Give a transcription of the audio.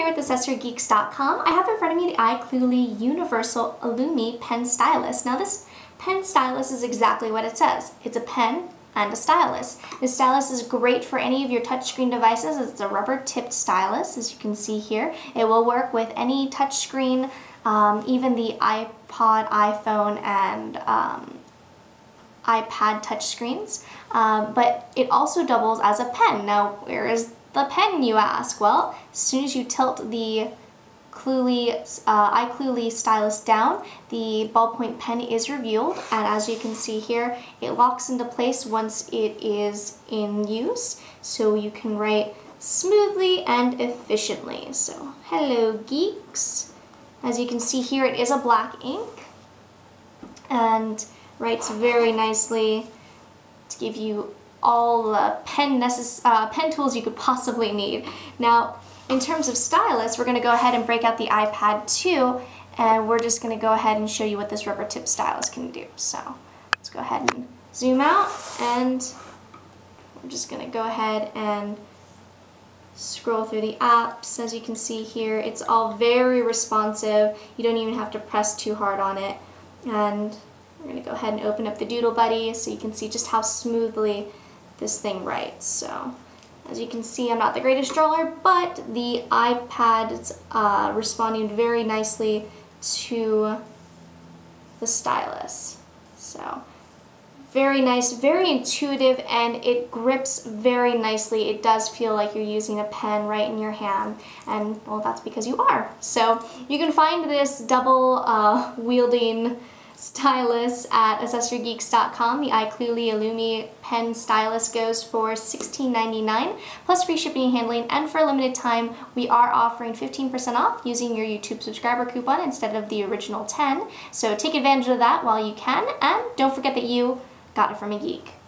here with AccessoryGeeks.com. I have in front of me the iClooly Universal Alumi Pen Stylus. Now this pen stylus is exactly what it says. It's a pen and a stylus. The stylus is great for any of your touchscreen devices. It's a rubber tipped stylus, as you can see here. It will work with any touchscreen, um, even the iPod, iPhone, and um, iPad touchscreens. Um, but it also doubles as a pen. Now, where is the pen, you ask? Well, as soon as you tilt the Clooly, uh, iClooly stylus down, the ballpoint pen is revealed, and as you can see here, it locks into place once it is in use, so you can write smoothly and efficiently. So, hello geeks. As you can see here, it is a black ink, and writes very nicely to give you all the pen, necess uh, pen tools you could possibly need. Now, in terms of stylus, we're gonna go ahead and break out the iPad 2 and we're just gonna go ahead and show you what this rubber tip stylus can do. So let's go ahead and zoom out and we're just gonna go ahead and scroll through the apps. As you can see here, it's all very responsive. You don't even have to press too hard on it. And we're gonna go ahead and open up the Doodle Buddy so you can see just how smoothly this thing right. So as you can see, I'm not the greatest drawer, but the iPad is uh, responding very nicely to the stylus. So very nice, very intuitive, and it grips very nicely. It does feel like you're using a pen right in your hand, and well, that's because you are. So you can find this double uh, wielding stylus at accessorygeeks.com. The iClooly Alumi pen stylus goes for $16.99 plus free shipping and handling. And for a limited time, we are offering 15% off using your YouTube subscriber coupon instead of the original 10. So take advantage of that while you can. And don't forget that you got it from a geek.